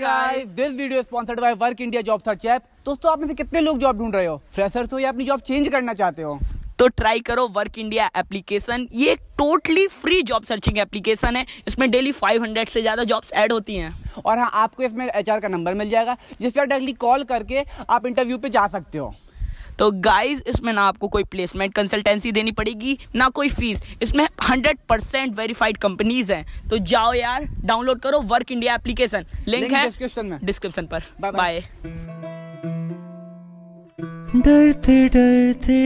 Guys this video sponsored by work India job search app दोस्तों आप में से कितने लोग जॉब ढूंढ रहे हो? फ्रेशर्स हो या अपनी जॉब चेंज करना चाहते हो? तो ट्राई करो वर्क इंडिया एप्लीकेशन ये एक totally free job searching application है। इसमें डेली 500 से ज़्यादा जॉब्स ऐड होती हैं। और हाँ आपको इसमें एच का नंबर मिल जाएगा जिस पर डायरेक्टली कॉल करके आप इंटरव्यू पे जा सकते हो। तो गाइज़ इसमें ना आपको कोई प्लेसमेंट कंसल्टेंसी देनी पड़ेगी ना कोई फ़ीस इसमें 100 परसेंट वेरीफाइड कंपनीज़ हैं. तो जाओ यार डाउनलोड करो वर्क इंडिया एप्लीकेशन लिंक है डिस्क्रिप्शन में. डिस्क्रिप्शन पर. बाय डरते डरते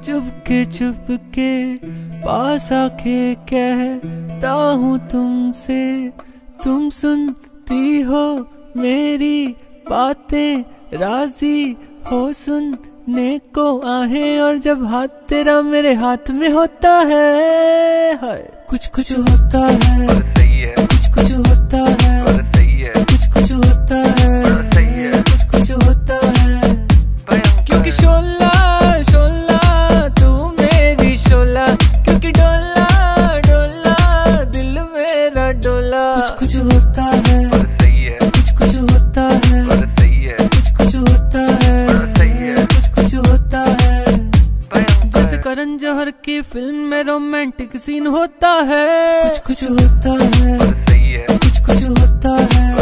चुपके चुपके पास आके कहता हूँ तुमसे तुम सुनती हो मेरी बातें राज़ी हो सुनने को आहे और जब हाथ तेरा मेरे हाथ में होता है हाय। कुछ कुछ होता है कुछ कुछ होता है कुछ कुछ होता है कुछ कुछ होता है। क्योंकि शोला शोला तू मेरी शोला। क्योंकि डोला डोला दिल मेरा डोला। कुछ कुछ होता करण जौहर की फ़िल्म में रोमांटिक सीन होता है। कुछ कुछ होता है। कुछ कुछ होता है।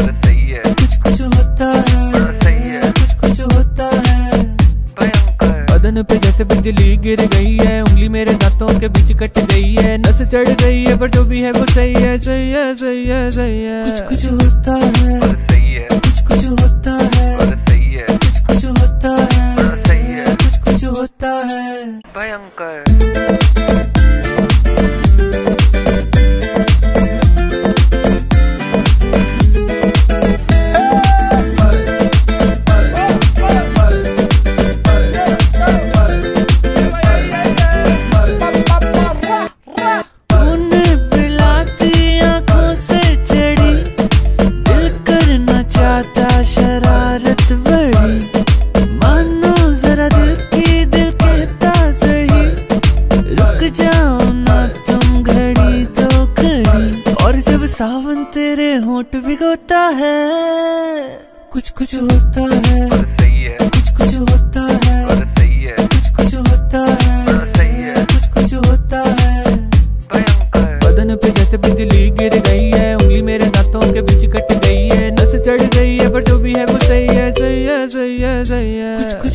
कुछ कुछ होता है। कुछ कुछ होता है। बदन पे जैसे बिजली गिर गई है उंगली मेरे दांतों के बीच कट गई है नस चढ़ गई है पर जो भी है वो सही है सही है सही है सही है। कुछ कुछ होता है। कुछ कुछ होता है। कुछ कुछ होता है। कुछ कुछ होता है। Bayangkar. सावन तेरे होंठ भिगोता है। कुछ कुछ होता है। कुछ कुछ होता है। कुछ कुछ होता है। कुछ कुछ होता है। बदन पे जैसे बिजली गिर गई है। उंगली मेरे दांतों के बीच कट गई है। नस चढ़ गई है पर जो भी है वो सही है सही है सही है सही है। कुछ कुछ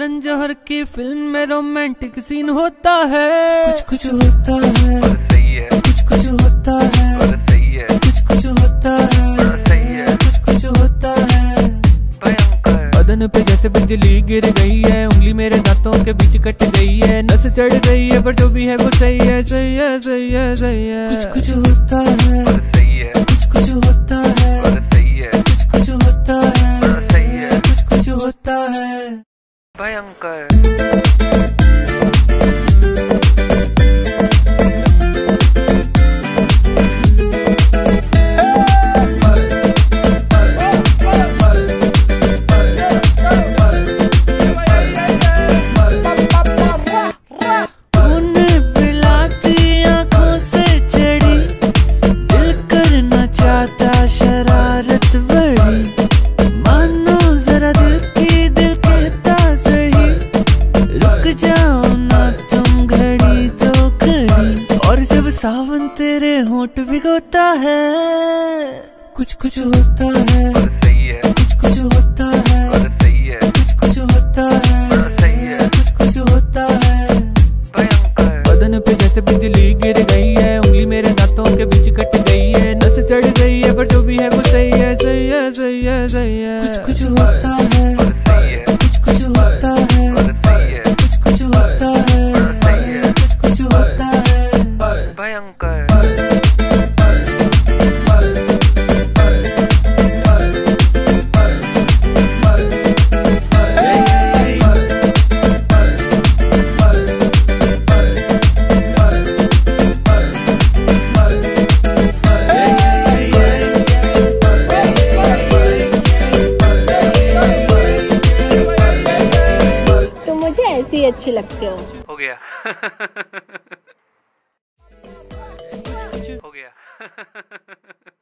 करण जौहर की फ़िल्म में रोमांटिक सीन होता है। कुछ कुछ होता है। कुछ कुछ होता है। कुछ कुछ होता है। कुछ कुछ होता है। बदन पे जैसे बिजली गिर गई है उंगली मेरे दांतों के बीच कट गई है नस चढ़ गई है पर जो भी है वो सही है सही है सही है सही है। कुछ कुछ होता है। कुछ कुछ होता है। कुछ कुछ होता है। कुछ कुछ होता है। Bye, Uncle. सावन तेरे होंठ भिगोता है। कुछ कुछ होता है। कुछ कुछ होता है। कुछ कुछ होता है। कुछ कुछ होता है। बदन पे जैसे बिजली गिर गई है। उंगली मेरे दांतों के बीच कट गई है। नस चढ़ गई है पर जो भी है वो सही है सही है सही है सही है। अच्छे लगते हो। हो गया। हो गया।